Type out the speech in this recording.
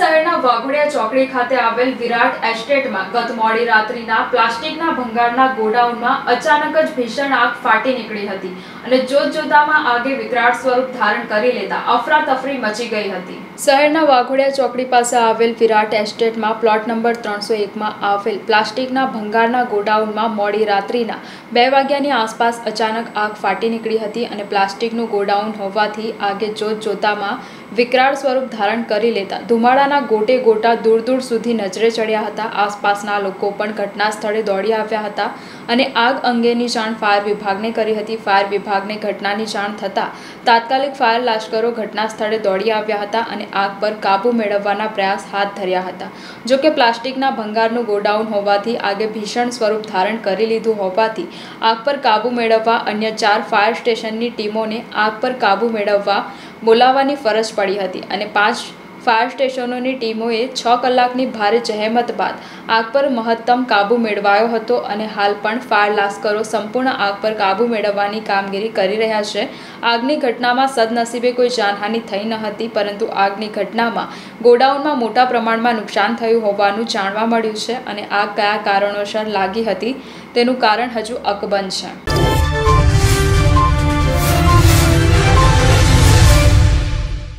વાઘોડિયા ચોકડી ખાતે આવેલ વિરાટ એસ્ટેટમાં ગત મોડી રાત્રિના પ્લાસ્ટિકના ભંગારના ગોડાઉનમાં અચાનક જ ભીષણ આગ ફાટી નીકળી હતી અને જોતજોતામાં આગે વિકરાળ સ્વરૂપ ધારણ કરી લેતા અફરાતફરી મચી ગઈ હતી. શહેરના વાઘોડિયા ચોકડી પાસે આવેલ વિરાટ એસ્ટેટમાં પ્લોટ નંબર ત્રણસો એકમાં આવેલ પ્લાસ્ટિકના ભંગારના ગોડાઉનમાં મોડી રાત્રિના બે વાગ્યાની આસપાસ અચાનક આગ ફાટી નીકળી હતી અને પ્લાસ્ટિકનું ગોડાઉન હોવાથી આગે જોત જોતામાં વિકરાળ સ્વરૂપ ધારણ કરી લેતા ધુમાડાના ગોટે ગોટા દૂર દૂર સુધી નજરે ચડ્યા હતા. આસપાસના લોકો પણ ઘટના સ્થળે દોડી આવ્યા હતા અને આગ અંગેની જાણ ફાયર વિભાગને કરી હતી. ફાયર વિભાગને ઘટનાની જાણ થતાં તાત્કાલિક ફાયર લાશ્કરો ઘટના સ્થળે દોડી આવ્યા હતા અને આગ પર કાબૂ મેળવવાના પ્રયાસ હાથ ધર્યા હતા. જો કે પ્લાસ્ટિકના ભંગારનું ગોડાઉન હોવાથી આગે ભીષણ સ્વરૂપ ધારણ કરી લીધું હોવાથી આગ પર કાબૂ મેળવવા અન્ય ચાર ફાયર સ્ટેશનની ટીમોને આગ પર કાબૂ મેળવવા બોલાવવાની ફરજ પડી હતી અને પાંચ ફાયર સ્ટેશનોની ટીમોએ છ કલાકની ભારે જહેમત બાદ આગ પર મહત્તમ કાબૂ મેળવાયો હતો અને હાલ પણ ફાયર લાશ્કરો સંપૂર્ણ આગ પર કાબૂ મેળવવાની કામગીરી કરી રહ્યા છે. આગની ઘટનામાં સદનસીબે કોઈ જાનહાનિ થઈ ન હતી, પરંતુ આગની ઘટનામાં ગોડાઉનમાં મોટા પ્રમાણમાં નુકસાન થયું હોવાનું જાણવા મળ્યું છે અને આગ કયા કારણોસર લાગી હતી તેનું કારણ હજુ અકબંધ છે.